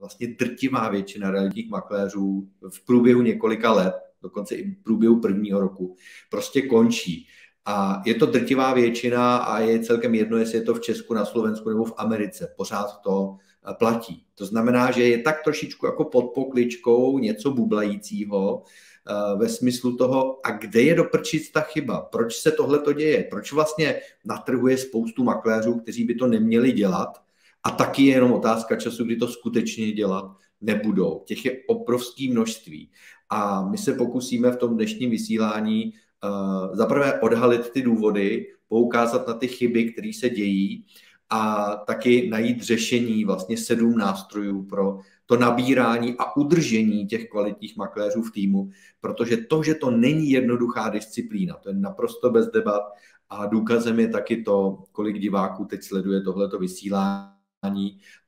vlastně drtivá většina realitních makléřů v průběhu několika let, dokonce i v průběhu prvního roku, prostě končí. A je to drtivá většina a je celkem jedno, jestli je to v Česku, na Slovensku nebo v Americe. Pořád to eh, platí. To znamená, že je tak trošičku jako pod pokličkou něco bublajícího eh, ve smyslu toho, a kde je doprčit ta chyba? Proč se tohle to děje? Proč vlastně na trhu je spoustu makléřů, kteří by to neměli dělat? A taky je jenom otázka času, kdy to skutečně dělat nebudou. Těch je obrovské množství. A my se pokusíme v tom dnešním vysílání uh, zaprvé odhalit ty důvody, poukázat na ty chyby, které se dějí a taky najít řešení, vlastně sedm nástrojů pro to nabírání a udržení těch kvalitních makléřů v týmu, protože to, že to není jednoduchá disciplína, to je naprosto bez debat a důkazem je taky to, kolik diváků teď sleduje tohleto vysílání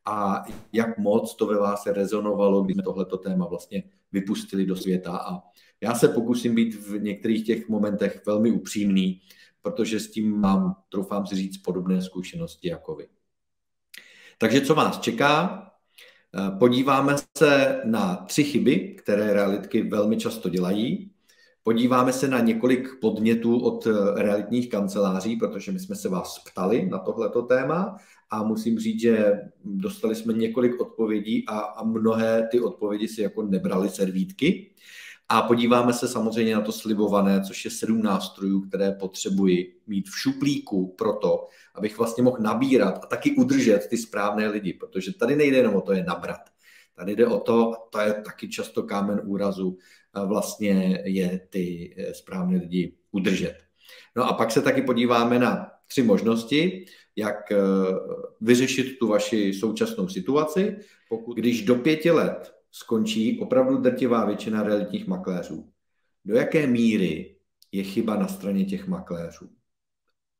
a jak moc to ve vás rezonovalo, když jsme tohleto téma vlastně vypustili do světa a já se pokusím být v některých těch momentech velmi upřímný, protože s tím mám, troufám si říct, podobné zkušenosti jako vy. Takže co vás čeká? Eh, podíváme se na tři chyby, které realitky velmi často dělají. Podíváme se na několik podnětů od eh, realitních kanceláří, protože my jsme se vás ptali na tohleto téma a musím říct, že dostali jsme několik odpovědí a, a mnohé ty odpovědi si jako nebrali servítky. A podíváme se samozřejmě na to slibované, což je sedm nástrojů, které potřebuji mít v šuplíku pro to, abych vlastně mohl nabírat a taky udržet ty správné lidi, protože tady nejde jenom o to je nabrat. Tady jde o to, a to je taky často kámen úrazu, vlastně je ty eh, správné lidi udržet. No a pak se taky podíváme na tři možnosti, jak eh, vyřešit tu vaši současnou situaci, pokud když do pěti let skončí opravdu drtivá většina realitních makléřů. Do jaké míry je chyba na straně těch makléřů?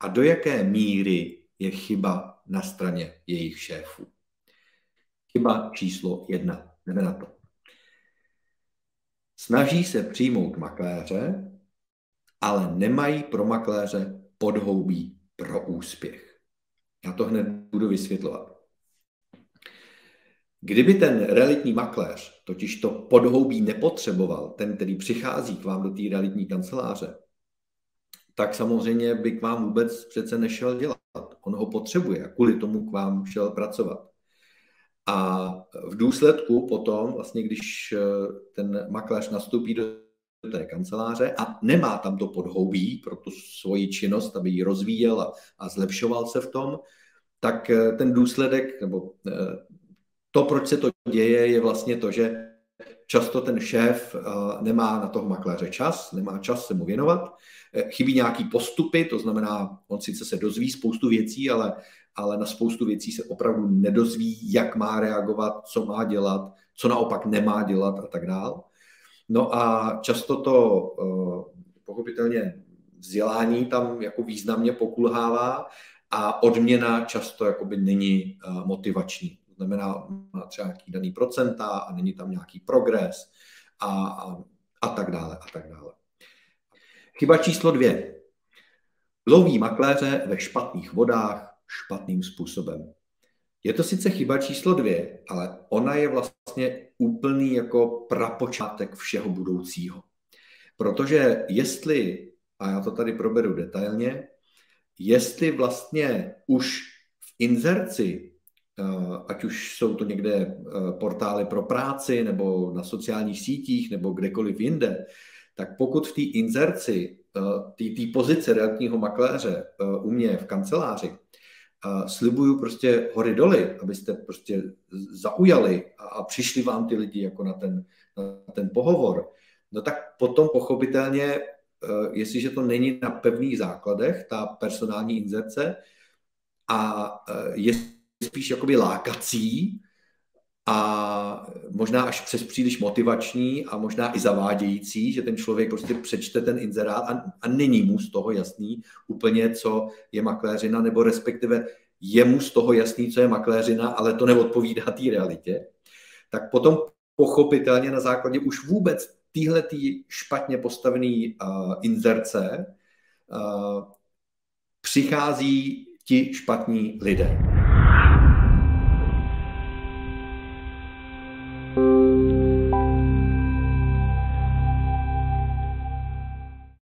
A do jaké míry je chyba na straně jejich šéfů? Chyba číslo jedna. Jdeme na to. Snaží se přijmout makléře, ale nemají pro makléře podhoubí pro úspěch. Já to hned budu vysvětlovat. Kdyby ten realitní makléř totiž to podhoubí nepotřeboval, ten, který přichází k vám do té realitní kanceláře, tak samozřejmě by k vám vůbec přece nešel dělat. On ho potřebuje a kvůli tomu k vám šel pracovat. A v důsledku potom, vlastně když eh, ten makléř nastoupí do té kanceláře a nemá tam to podhoubí pro tu svoji činnost, aby ji rozvíjel a, a zlepšoval se v tom, tak eh, ten důsledek nebo eh, to, proč se to děje, je vlastně to, že často ten šéf nemá na toho makléře čas, nemá čas se mu věnovat, chybí nějaký postupy, to znamená, on sice se dozví spoustu věcí, ale ale na spoustu věcí se opravdu nedozví, jak má reagovat, co má dělat, co naopak nemá dělat a tak dále. No a často to eh, pochopitelně vzdělání tam jako významně pokulhává a odměna často jakoby není eh, motivační. To znamená, má třeba nějaký daný procenta a není tam nějaký progres a, a, a tak dále a tak dále. Chyba číslo dvě. Loví makléře ve špatných vodách špatným způsobem. Je to sice chyba číslo dvě, ale ona je vlastně úplný jako prapočátek všeho budoucího. Protože jestli, a já to tady proberu detailně, jestli vlastně už v inzerci, eh, ať už jsou to někde eh, portály pro práci, nebo na sociálních sítích, nebo kdekoliv jinde, tak pokud v té inzerci, eh, té pozice realitního makléře u mě v kanceláři, a slibuju prostě hory doly, abyste prostě zaujali a, přišli vám ty lidi jako na ten, na ten pohovor, no tak potom pochopitelně, eh, jestliže to není na pevných základech, ta personální inzerce, a eh, je spíš jakoby lákací a možná až přes příliš motivační a možná i zavádějící, že ten člověk prostě přečte ten inzerát a, a není mu z toho jasný úplně, co je makléřina, nebo respektive je mu z toho jasný, co je makléřina, ale to neodpovídá té realitě, tak potom pochopitelně na základě už vůbec téhle špatně postavené uh, inzerce uh, přichází ti špatní lidé.